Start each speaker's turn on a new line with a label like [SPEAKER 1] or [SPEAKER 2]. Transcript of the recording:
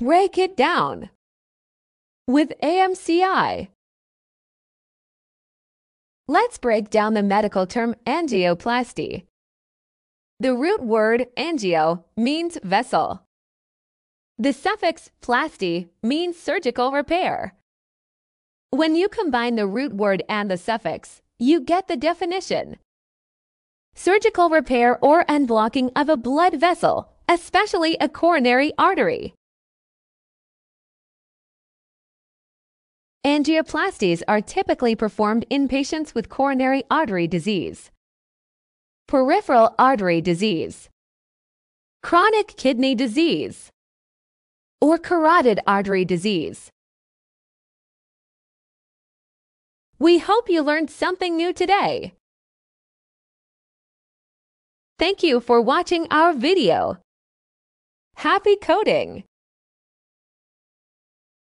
[SPEAKER 1] Break it down. With AMCI. Let's break down the medical term angioplasty. The root word angio means vessel. The suffix plasty means surgical repair. When you combine the root word and the suffix, you get the definition. Surgical repair or unblocking of a blood vessel, especially a coronary artery. Angioplasties are typically performed in patients with coronary artery disease, peripheral artery disease, chronic kidney disease, or carotid artery disease. We hope you learned something new today. Thank you for watching our video. Happy coding!